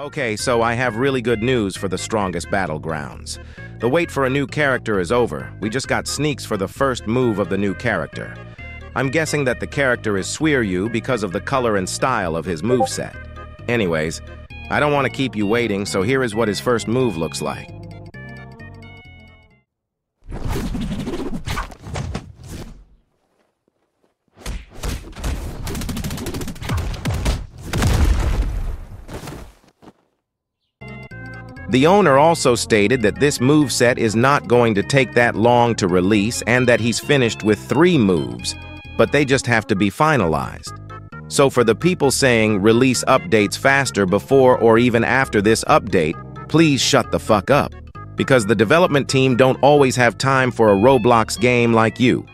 Okay, so I have really good news for the strongest battlegrounds. The wait for a new character is over. We just got sneaks for the first move of the new character. I'm guessing that the character is Suiryu because of the color and style of his moveset. Anyways, I don't want to keep you waiting, so here is what his first move looks like. The owner also stated that this move set is not going to take that long to release and that he's finished with three moves, but they just have to be finalized. So for the people saying release updates faster before or even after this update, please shut the fuck up. Because the development team don't always have time for a Roblox game like you.